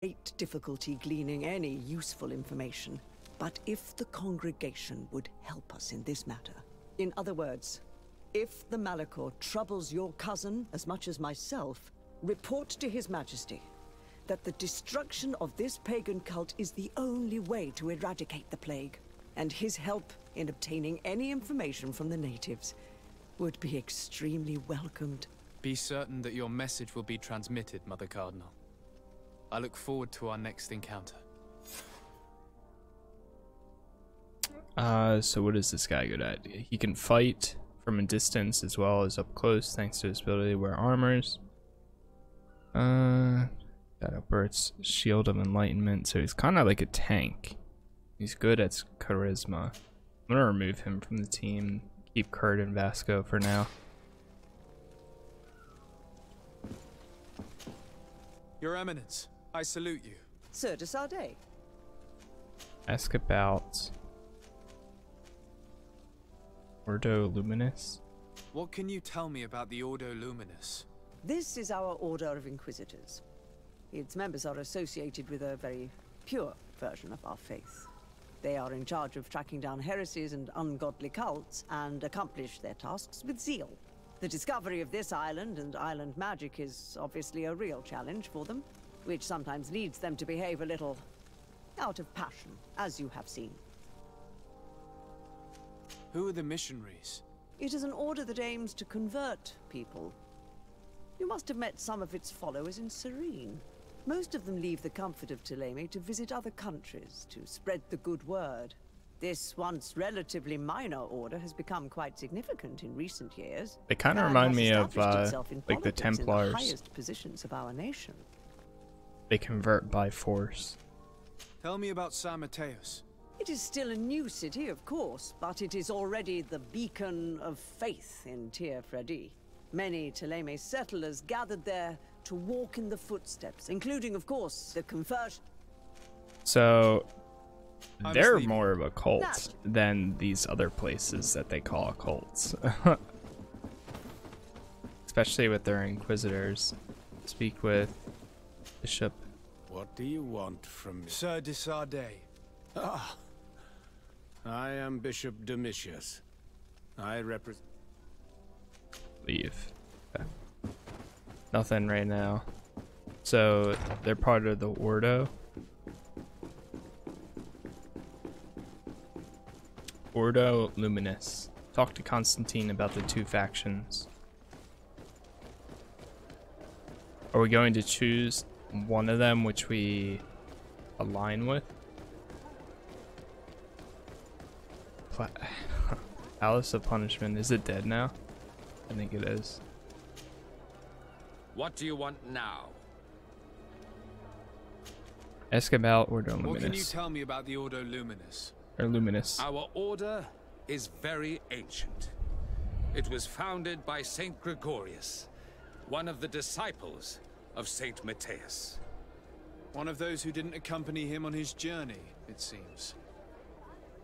great difficulty gleaning any useful information. But if the congregation would help us in this matter, in other words, if the Malichor troubles your cousin as much as myself, report to His Majesty that the destruction of this pagan cult is the only way to eradicate the plague, and his help in obtaining any information from the natives would be extremely welcomed. Be certain that your message will be transmitted, Mother Cardinal. I look forward to our next encounter. Uh, so what is this guy good at? He can fight from a distance as well as up close thanks to his ability to wear armors. Uh, got Albert's Shield of Enlightenment, so he's kind of like a tank. He's good at charisma. I'm gonna remove him from the team. Keep Kurt and Vasco for now. Your Eminence, I salute you. Sir de Sardet. Ask about Ordo Luminus. What can you tell me about the Ordo Luminus? This is our Order of Inquisitors. Its members are associated with a very pure version of our faith. They are in charge of tracking down heresies and ungodly cults and accomplish their tasks with zeal. The discovery of this island and island magic is obviously a real challenge for them, which sometimes leads them to behave a little out of passion, as you have seen. Who are the missionaries? It is an order that aims to convert people. You must have met some of its followers in Serene. Most of them leave the comfort of Thélème to visit other countries, to spread the good word. This once relatively minor order has become quite significant in recent years. They kind of remind me of uh, like the politics in Templars. The highest positions of our nation. They convert by force. Tell me about San Matheus. It is still a new city, of course, but it is already the beacon of faith in Teer Fradee. Many Thélème settlers gathered there to walk in the footsteps, including, of course, the conversion. So they're sleepy. more of a cult Naturally. than these other places that they call cults. Especially with their inquisitors. Speak with Bishop. What do you want from me? Sir de Sardet. Ah, I am Bishop Domitius. I represent. Leave. Okay. Nothing right now. So they're part of the Ordo. Ordo Luminus. Talk to Constantine about the two factions. Are we going to choose one of them which we align with? Pla- Palace of Punishment. Is it dead now? I think it is. What do you want now? Ask about Ordo What can you Luminous. tell me about the Ordo Luminus? or Luminous. Our order is very ancient. It was founded by Saint Gregorius, one of the disciples of Saint Matthias. One of those who didn't accompany him on his journey, it seems.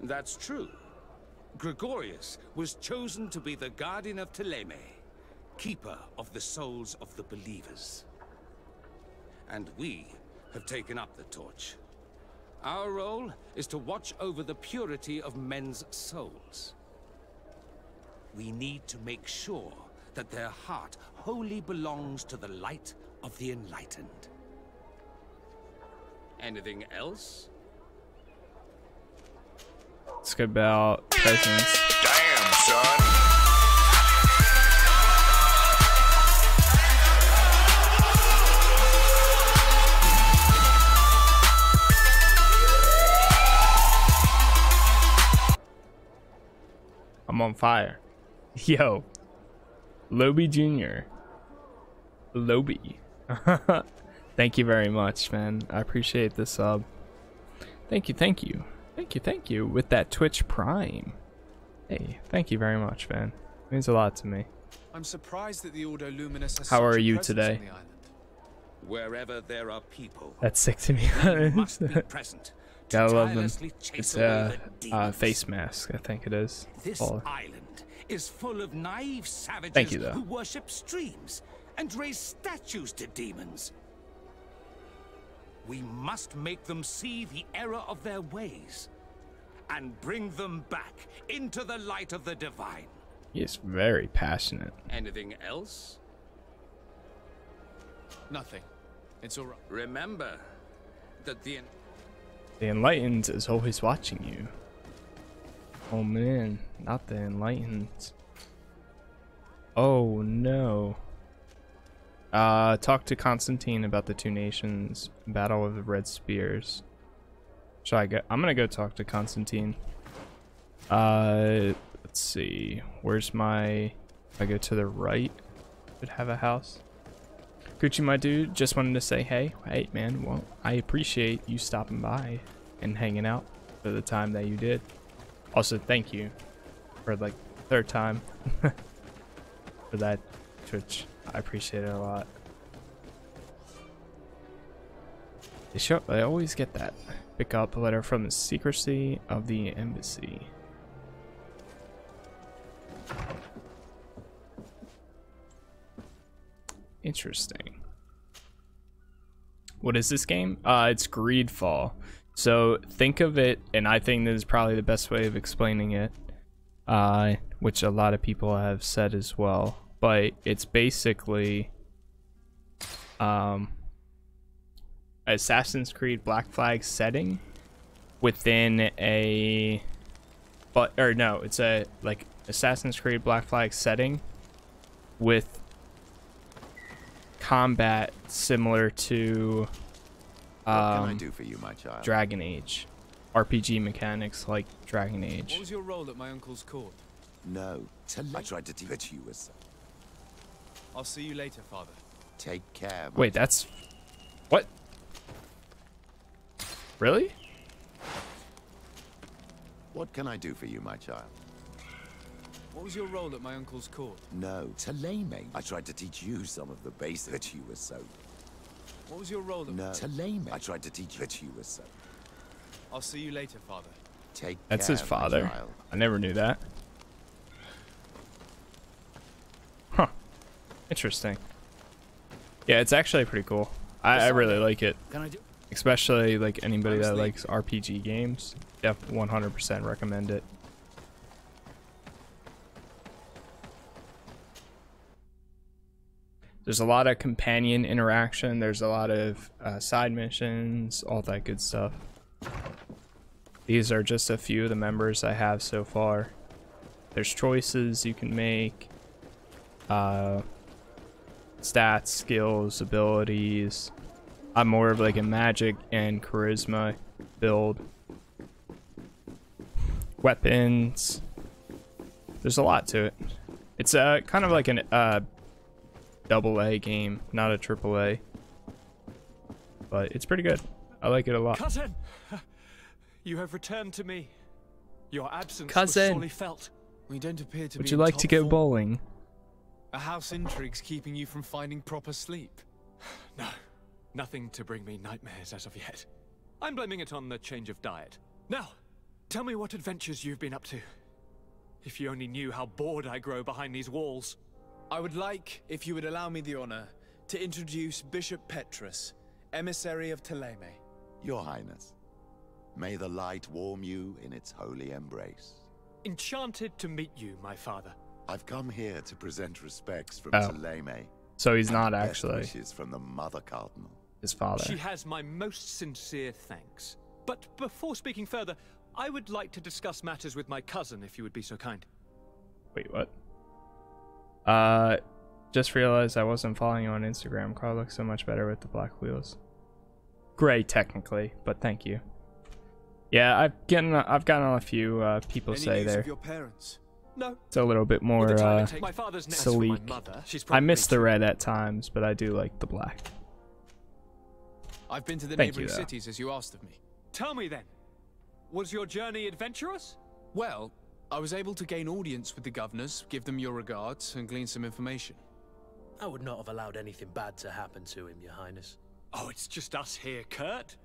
That's true. Gregorius was chosen to be the guardian of Thélème, keeper of the souls of the believers. And we have taken up the torch. Our role is to watch over the purity of men's souls. We need to make sure that their heart wholly belongs to the light of the enlightened. Anything else? Ask about presence. Damn, son. I'm on fire. Yo. Loby Jr. Loby. thank you very much, man. I appreciate the sub. Thank you, thank you. Thank you, thank you. With that Twitch Prime. Hey, thank you very much, man. means a lot to me. I'm surprised that the Ordo Luminus has How are you today? on the island. Wherever there are people, That's sick to me. must be present. Gotta love them. It's a the uh, face mask, I think it is. This island is full of naive savages Thank you, though. who worship streams and raise statues to demons. We must make them see the error of their ways and bring them back into the light of the divine. He is very passionate. Anything else? Nothing. It's all right. Remember that the The Enlightened is always watching you. Oh man, not the Enlightened. Oh no. Uh, talk to Constantine about the two nations battle of the Red Spears. Should I go? I'm gonna go talk to Constantine. Uh, let's see. Where's my? If I go to the right, would have a house. Gucci, my dude, just wanted to say, hey, hey, man. Well, I appreciate you stopping by and hanging out for the time that you did. Also, thank you for like third time for that Twitch. I appreciate it a lot. They show. They always get that. Pick up a letter from the secrecy of the embassy. Interesting. What is this game? Uh, it's Greedfall. So think of it, and I think this is probably the best way of explaining it, uh, which a lot of people have said as well. But it's basically um, Assassin's Creed Black Flag setting within a, but or no, it's a like Assassin's Creed Black Flag setting with combat similar to What can I um, do for you, my child? Dragon Age. RPG mechanics like Dragon Age. What was your role at my uncle's court? no. I tried to teach you a son. I'll see you later, father. Take care. Wait, that's what? Really? What can I do for you, my child? What was your role at my uncle's court? No. Thélème. I tried to teach you some of the basics that you were so. What was your role at... No. Thélème. I tried to teach that you were so. I'll see you later, father. Take That's care, his father. I never knew that. Interesting. Yeah, it's actually pretty cool. I, I really like it. Can I do... Especially like anybody that likes RPG games. Def 100% recommend it. There's a lot of companion interaction. There's a lot of uh, side missions, all that good stuff. These are just a few of the members I have so far. There's choices you can make, uh, stats, skills, abilities. I'm more of like a magic and charisma build. Weapons. There's a lot to it. It's uh, kind of like an uh, double A game, not a triple A. But it's pretty good. I like it a lot. Cousin! You have returned to me. Your absence Cousin. was sorely felt. We don't appear to Would be you like to go form. bowling? A house intrigue's keeping you from finding proper sleep. No, nothing to bring me nightmares as of yet. I'm blaming it on the change of diet. Now, tell me what adventures you've been up to. If you only knew how bored I grow behind these walls. I would like, if you would allow me the honor, to introduce Bishop Petrus, emissary of Thélème. Your Highness. May the light warm you in its holy embrace. Enchanted to meet you, my father. I've come here to present respects from Oh. Thélème. So he's not Best actually wishes from the Mother Cardinal. his father. She has my most sincere thanks. But before speaking further, I would like to discuss matters with my cousin, if you would be so kind. Wait, what? Uh, just realized I wasn't following you on Instagram. Car looks so much better with the black wheels. Gray, technically, but thank you. Yeah, I've gotten I've gotten a few uh, people Any say news there. of your parents? No, It's a little bit more. Uh, it takes- my father's next for my sleek. I miss the red at times, but I do like the black. I've been to the Thank neighboring though. cities as you asked of me. Tell me then, was your journey adventurous? Well, I was able to gain audience with the governors, give them your regards, and glean some information. I would not have allowed anything bad to happen to him, Your Highness. Oh, it's just us here, Kurt.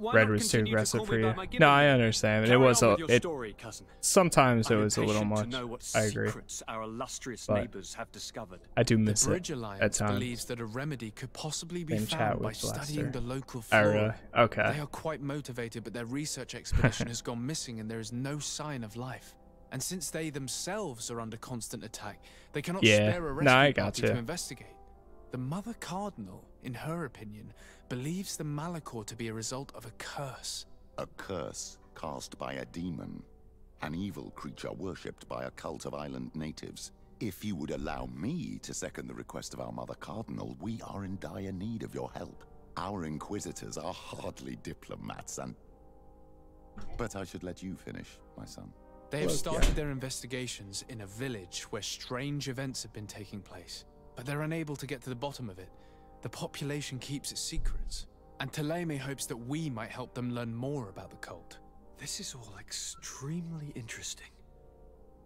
Red was too aggressive for you. No, I understand. It was a it. story, cousin. Sometimes it I'm was a little much. I agree. our illustrious But neighbors have discovered. I do The miss Bridge it at Alliance times. believes that a remedy could possibly be found by with studying the local Oh, flora. really? Okay. They are quite motivated, but their research expedition has gone missing and there is no sign of life. And since they themselves are under constant attack, they cannot Yeah. spare a No, rescue I party gotcha. to investigate. The Mother Cardinal, in her opinion, believes the Malichor to be a result of a curse. A curse cast by a demon. An evil creature worshipped by a cult of island natives. If you would allow me to second the request of our Mother Cardinal, we are in dire need of your help. Our Inquisitors are hardly diplomats and... But I should let you finish, my son. They have Look, started their investigations in a village where strange events have been taking place, but they're unable to get to the bottom of it. The population keeps its secrets, and Thélème hopes that we might help them learn more about the cult. This is all extremely interesting.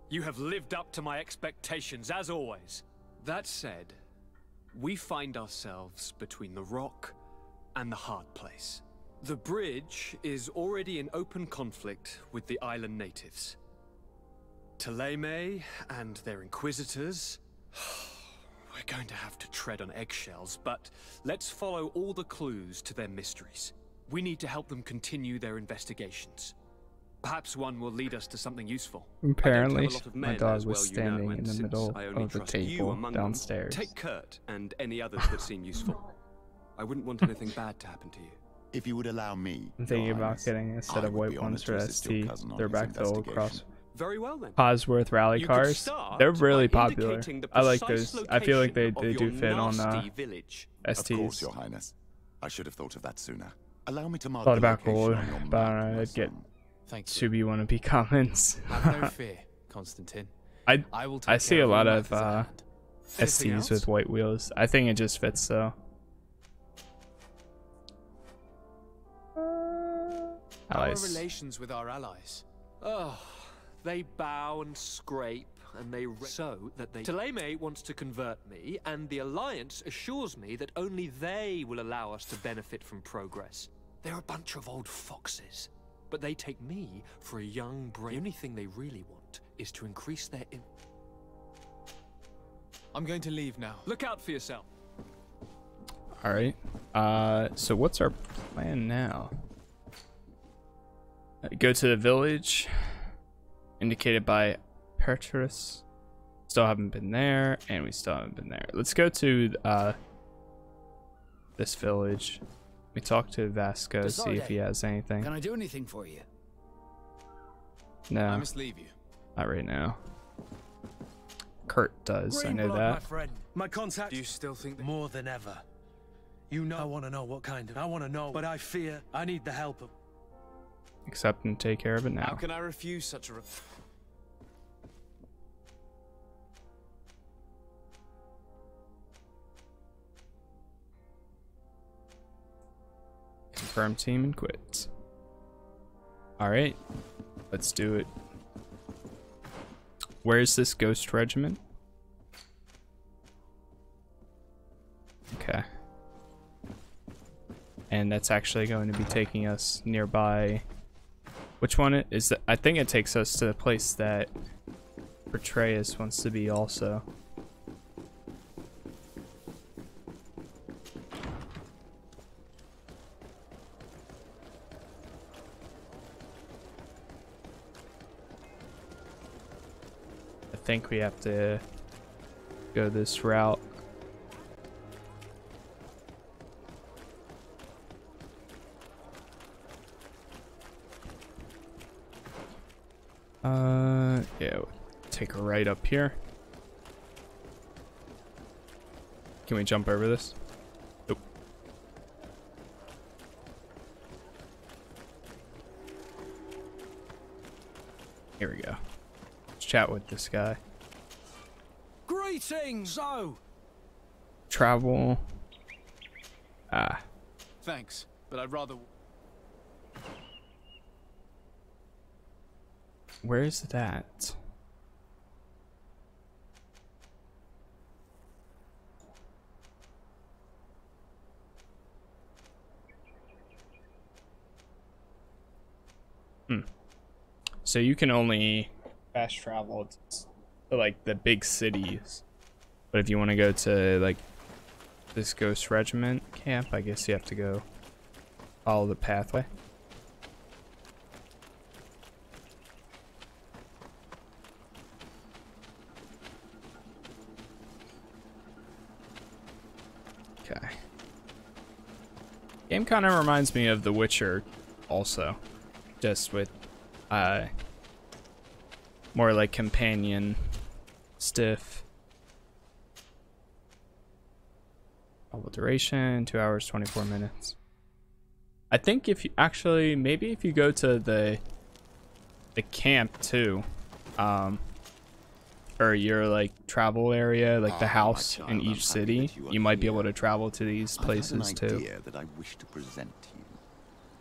You have lived up to my expectations, as always. That said, we find ourselves between the rock and the hard place. The bridge is already in open conflict with the island natives. Thélème and their inquisitors. We're going to have to tread on eggshells, but let's follow all the clues to their mysteries. We need to help them continue their investigations. Perhaps one will lead us to something useful. Apparently, I don't have a lot of my men, dog was well you standing know, in the middle of the table among them, downstairs. Take Kurt and any others that seem useful. I wouldn't want anything bad to happen to you. If you would allow me, I'm thinking about getting a set I of would be white ones honored for to assist your ST. cousin on They're back to old cross. Very well then. Cosworth rally You cars. They're really popular. the I like precise those. I feel like they, they do fit on uh, nasty village. Of course, STs. Your Highness. I should have thought of that sooner. Allow me to mark Thought the about location gold, on your but map, my I'd get son. Thank you. Subi wanna comments. Have no fear, Constantine. I I will I see a lot of uh, STs else? with white wheels. I think it just fits though. Allies. Our relations with our allies. Oh, they bow and scrape, and they re- so that they. Thélème wants to convert me, and the Alliance assures me that only they will allow us to benefit from progress. They're a bunch of old foxes, but they take me for a young brain. The only thing they really want is to increase their. In- I'm going to leave now. Look out for yourself. All right. Uh, so what's our plan now? Uh, Go to the village, indicated by Petrus. Still haven't been there, and we still haven't been there. Let's go to uh this village. We talk to Vasco, see if he has anything. Can I do anything for you? No. I must leave you. not right now. Kurt does. I know my that. friend. My contact. Do you still think more than ever? You know I want to know what kind of. I want to know, but I fear I need the help of. Accept and take care of it now. How can I refuse such a re- Confirm team and quit. Alright, let's do it. Where's this ghost regiment? Okay. And that's actually going to be taking us nearby. Which one is that? I think it takes us to the place that Petrus wants to be also. I think we have to go this route. Uh, yeah, we'll take a right up here. Can we jump over this? Nope. Here we go. Let's chat with this guy. Greetings, oh. Travel. Ah, Thanks, but I'd rather. Where is that? Hmm. So you can only fast travel to like the big cities. But if you want to go to like this Ghost Regiment camp, I guess you have to go follow the pathway. Okay. Game kind of reminds me of The Witcher also. Just with uh more like companion stiff. Level duration, two hours, 24 minutes. I think if you actually, maybe if you go to the the camp too, um, or your like travel area, like the Ah, house child, in I'm each city, you you might be able to travel to these I have places an too. idea that I wish to present to you.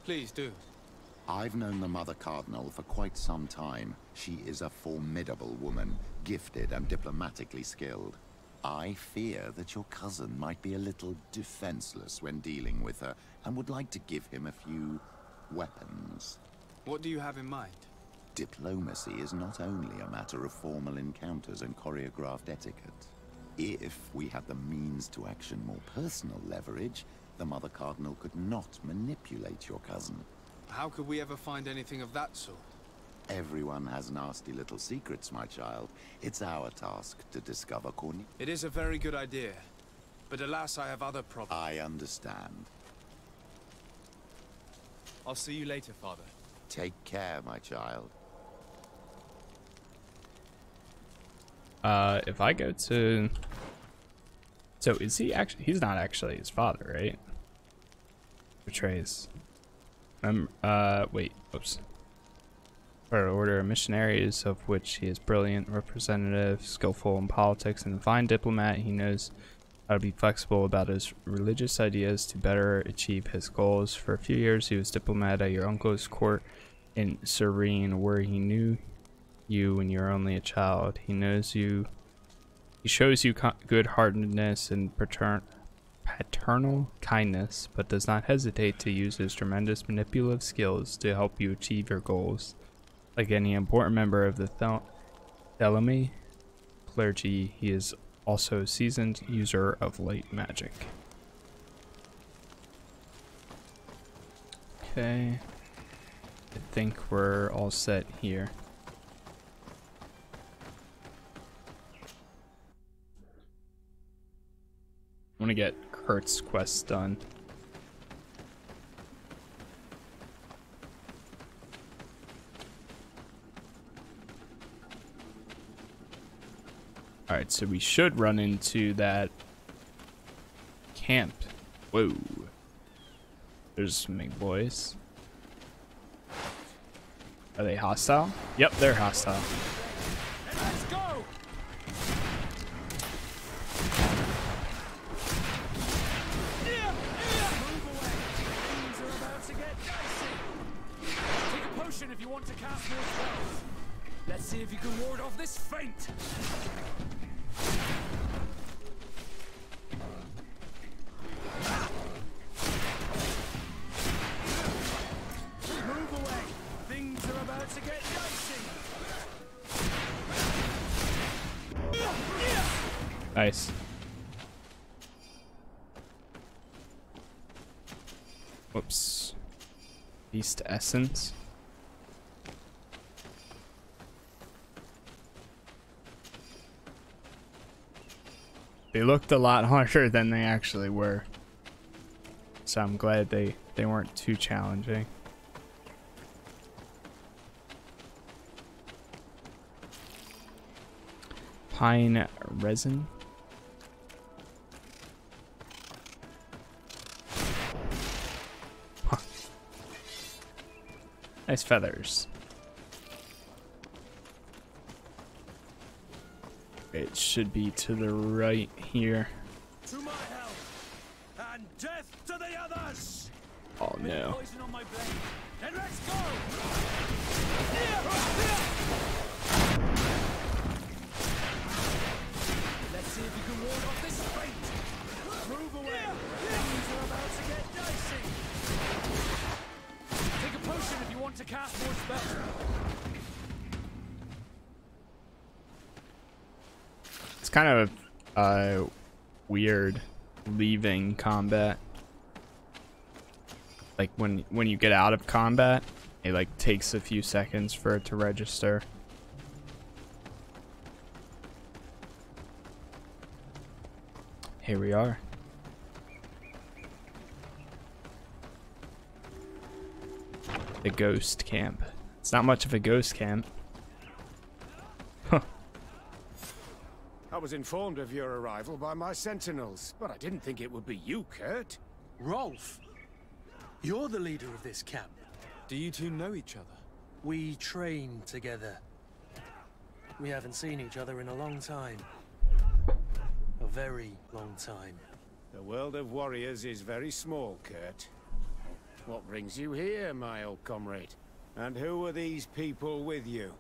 Please do. I've known the Mother Cardinal for quite some time. She is a formidable woman, gifted and diplomatically skilled. I fear that your cousin might be a little defenseless when dealing with her, and would like to give him a few weapons. What do you have in mind? Diplomacy is not only a matter of formal encounters and choreographed etiquette. If we had the means to action more personal leverage, the Mother Cardinal could not manipulate your cousin. How could we ever find anything of that sort? Everyone has nasty little secrets, my child. It's our task to discover Corny. It is a very good idea, but alas, I have other problems. I understand. I'll see you later, Father. Take care, my child. Uh, if I go to, so is he actually? He's not actually his father, right? Betrays. Um. Uh. Wait. Oops. For order of missionaries, of which he is brilliant representative, skillful in politics, and a fine diplomat. He knows how to be flexible about his religious ideas to better achieve his goals. For a few years, he was diplomat at your uncle's court in Serene, where he knew you when you're only a child. He knows you. He shows you good-heartedness and patern- paternal kindness, but does not hesitate to use his tremendous manipulative skills to help you achieve your goals. Like any important member of the Thel- Thelemy clergy, he is also a seasoned user of light magic. Okay. I think we're all set here. I want to get Kurt's quest done. Alright, so we should run into that camp. Whoa. There's some big boys. Are they hostile? Yep, they're hostile. Beast Essence. They looked a lot harder than they actually were. So I'm glad they, they weren't too challenging. Pine resin. Nice feathers. It should be to the right here. To my help. And death to the others. Oh no. Cast more spells? It's kind of uh, weird leaving combat. Like when when you get out of combat, it like takes a few seconds for it to register. Here we are. The ghost camp. It's not much of a ghost camp. Huh. I was informed of your arrival by my sentinels, but I didn't think it would be you, Kurt. Rolf, you're the leader of this camp. Do you two know each other? We train together. We haven't seen each other in a long time. A very long time. The world of warriors is very small, Kurt. What brings you here, my old comrade? And who are these people with you?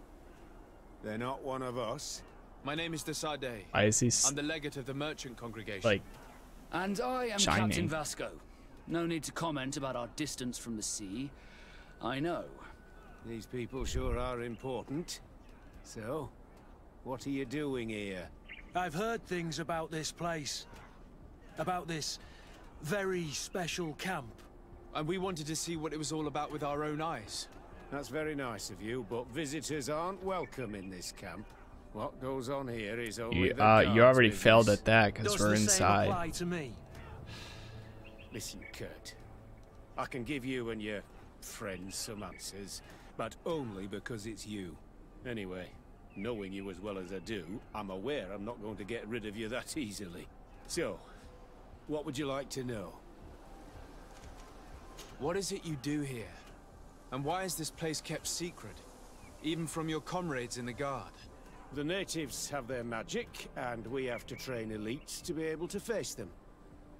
They're not one of us? My name is De Sardet. Why is he s- I'm the legate of the merchant congregation. like And I am Shining. Captain Vasco. No need to comment about our distance from the sea. I know. These people sure are important. So, what are you doing here? I've heard things about this place. About this very special camp. And we wanted to see what it was all about with our own eyes. That's very nice of you, but visitors aren't welcome in this camp. What goes on here is only you, the uh, you guards' already business. failed at that because we're the same inside. apply to me? Listen, Kurt. I can give you and your friends some answers, but only because it's you. Anyway, knowing you as well as I do, I'm aware I'm not going to get rid of you that easily. So, what would you like to know? What is it you do here? And why is this place kept secret? Even from your comrades in the guard? The natives have their magic, and we have to train elites to be able to face them.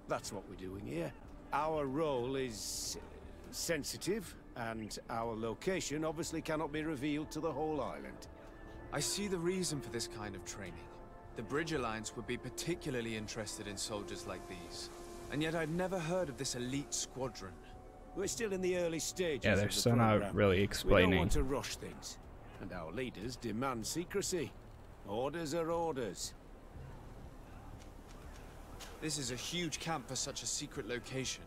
That's what we're doing here. Our role is uh, sensitive, and our location obviously cannot be revealed to the whole island. I see the reason for this kind of training. The Bridge Alliance would be particularly interested in soldiers like these. And yet I'd never heard of this elite squadron. We're still in the early stages. Yeah, they're the still not program. really We don't want to rush things, and our leaders demand secrecy. Orders are orders. This is a huge camp for such a secret location.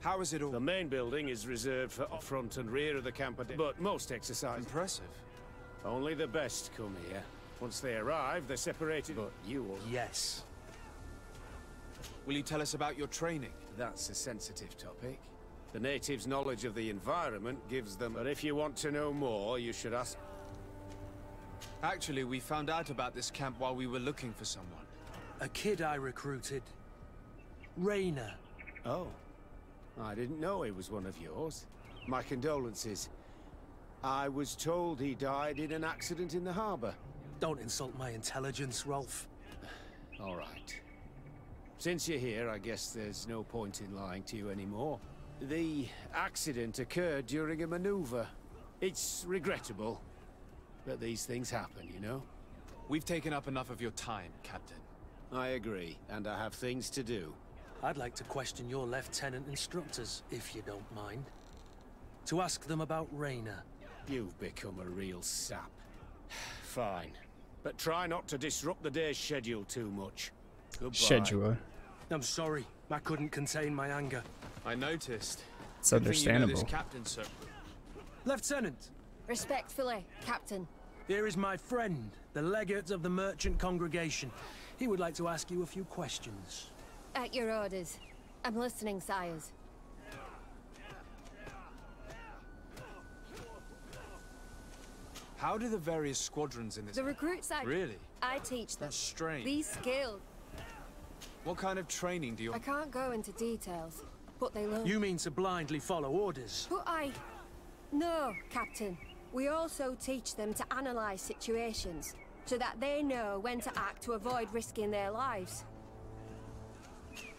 How is it all The main building is reserved for front and rear of the camp, but most exercises impressive? only the best come here. Once they arrive, they're separated. But you will. Yes. Will you tell us about your training? That's a sensitive topic. The natives' knowledge of the environment gives them. But if you want to know more, you should ask. Actually, we found out about this camp while we were looking for someone. A kid I recruited. Rainer. Oh, I didn't know he was one of yours. My condolences. I was told he died in an accident in the harbor. Don't insult my intelligence, Rolf. All right. Since you're here, I guess there's no point in lying to you anymore. The accident occurred during a maneuver. It's regrettable, but these things happen, you know? We've taken up enough of your time, Captain. I agree, and I have things to do. I'd like to question your lieutenant instructors, if you don't mind. To ask them about Rainer. You've become a real sap. Fine. But try not to disrupt the day's schedule too much. Goodbye. Schedule. I'm sorry, I couldn't contain my anger. I noticed. It's Good thing you know understandable. captain, sir. Lieutenant, Respectfully, Captain. here is my friend, the legate of the merchant congregation. He would like to ask you a few questions. At your orders. I'm listening, sires. How do the various squadrons in this... The recruits I... Really? I teach them. That's strange. These skills. What kind of training do you... I can't go into details, but they learn. You mean to blindly follow orders? But I... No, Captain. We also teach them to analyze situations, so that they know when to act to avoid risking their lives.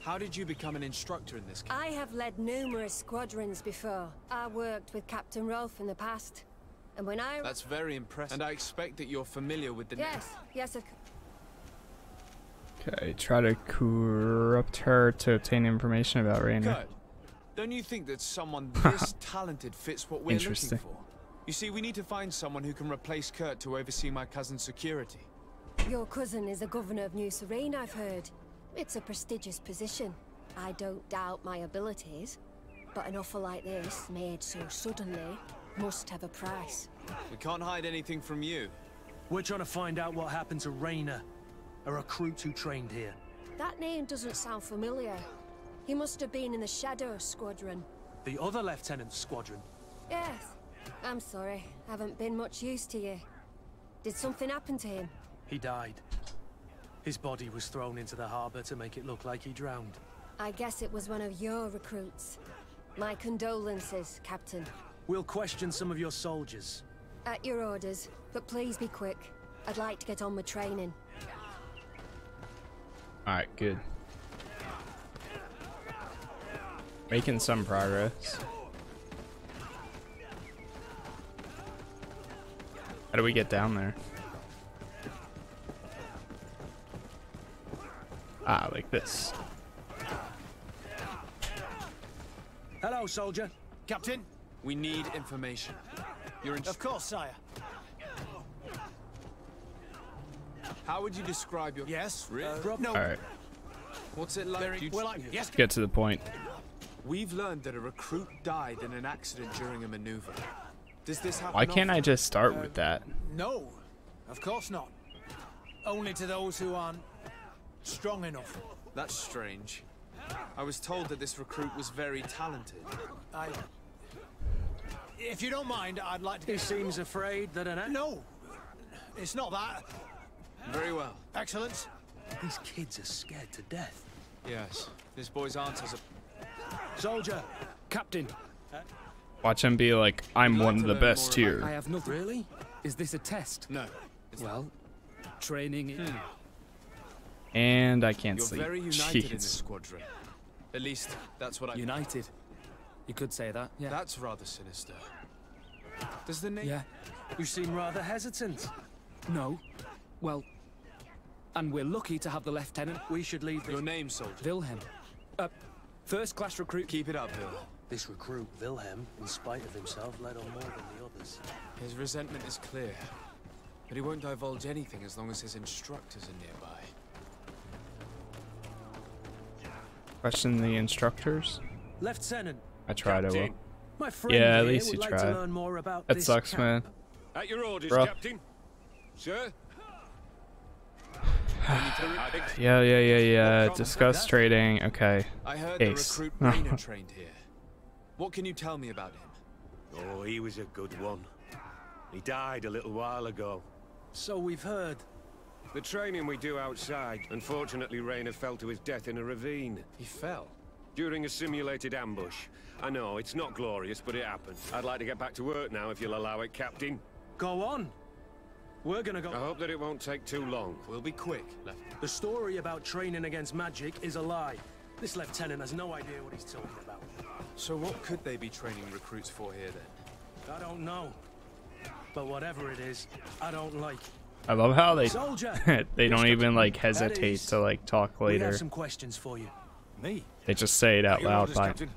How did you become an instructor in this camp? I have led numerous squadrons before. I worked with Captain Rolf in the past. And when I... That's very impressive. And I expect that you're familiar with the... Yes, yes, of... Okay, try to corrupt her to obtain information about Rainer. Kurt, Don't you think that someone this talented fits what we're looking Interesting. for? You see, we need to find someone who can replace Kurt to oversee my cousin's security. Your cousin is the governor of New Serene, I've heard. It's a prestigious position. I don't doubt my abilities, but an offer like this, made so suddenly, must have a price. We can't hide anything from you. We're trying to find out what happened to Rainer, a recruit who trained here. That name doesn't sound familiar. He must have been in the Shadow Squadron. The other lieutenant's squadron. Yes. I'm sorry. Haven't been much use to you. Did something happen to him? He died. His body was thrown into the harbor to make it look like he drowned. I guess it was one of your recruits. My condolences, Captain. We'll question some of your soldiers. At your orders, but please be quick. I'd like to get on with training. Alright, good. Making some progress. How do we get down there? Ah, like this. Hello, soldier. Captain, we need information. You're in. Of course, sire. How would you describe your? Yes. Really? Uh, no. Alright, What's it like? Very well. I, yes. get to the point. We've learned that a recruit died in an accident during a maneuver. Does this happen? Why can't I just start with that? No. Of course not. Only to those who aren't strong enough. That's strange. I was told that this recruit was very talented. I. If you don't mind, I'd like to. He seems afraid that an... No. It's not that. Very well. Excellence. These kids are scared to death. Yes. This boy's answers are. Soldier. Captain, Watch him be like, I'm We'd like one to of the best more here. I have nothing. Really? Is this a test? No. Well, training. Hmm. And I can't You're sleep. very united in this squadron. At least that's what I. United. You could say that. Yeah. That's rather sinister. Does the name? yeah. You seem rather hesitant. No. Well, and we're lucky to have the lieutenant We should leave. Your name, soldier. Wilhelm. Uh, first class recruit. Keep it up, Bill. This recruit, Wilhelm, in spite of himself, led on more than the others. His resentment is clear, but he won't divulge anything as long as his instructors are nearby. Question the instructors? Lieutenant, I tried, I will. My friend Yeah, at least you like tried. to learn more about That sucks, camp. man. At your orders, Bro. Captain. Sir? Yeah, yeah, yeah, yeah. problem? Discuss trading. Okay. I heard Ace. the recruit Rainer trained here. What can you tell me about him? Oh, he was a good one. He died a little while ago. So we've heard. The training we do outside, unfortunately Rainer fell to his death in a ravine. He fell. During a simulated ambush. I know, it's not glorious, but it happened. I'd like to get back to work now, if you'll allow it, Captain. Go on. We're gonna go... I hope that it won't take too long. We'll be quick, Lieutenant. The story about training against magic is a lie. This lieutenant has no idea what he's talking about. So what could they be training recruits for here then? I don't know. But whatever it is, I don't like. I love how they Soldier! they don't even like hesitate to like talk We later. have some questions for you. Me? They just say it out loud. orders, By Captain.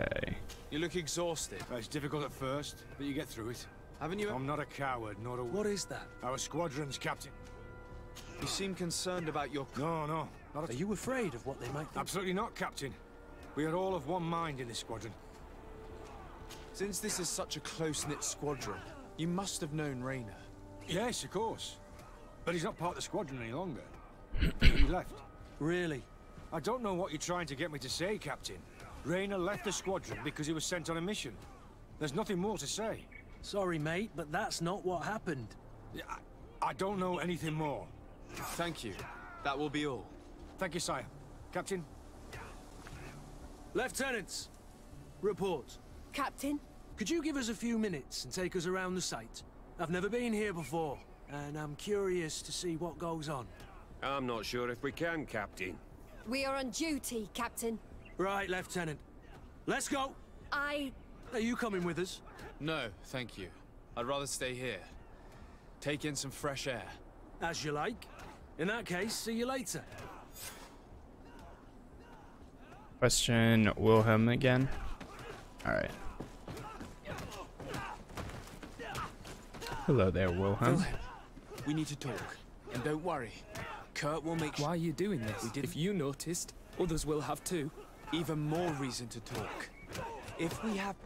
okay. You look exhausted. It's difficult at first, but you get through it. Haven't you? I'm not a coward, nor a... What is that? Our squadron's captain. You seem concerned about your. No, no, not Are you afraid of what they might think? Absolutely not, Captain. We are all of one mind in this squadron. Since this is such a close-knit squadron, you must have known Rainer. Yes, of course. But he's not part of the squadron any longer. he left. Really? I don't know what you're trying to get me to say, Captain. Rainer left the squadron because he was sent on a mission. There's nothing more to say. Sorry, mate, but that's not what happened. I, I don't know anything more. Thank you. That will be all. Thank you, sire. Captain, Lieutenants, report. Captain? Could you give us a few minutes and take us around the site? I've never been here before, and I'm curious to see what goes on. I'm not sure if we can, Captain. We are on duty, Captain. Right, Lieutenant. Let's go! I... Are you coming with us? No, thank you. I'd rather stay here. Take in some fresh air. As you like. In that case, see you later. Question Wilhelm again. Alright. Hello there, Wilhelm. Wilhelm, we need to talk. And don't worry, Kurt will make Why are you doing this? We did- If you noticed, others will have too. even more reason to talk. If we have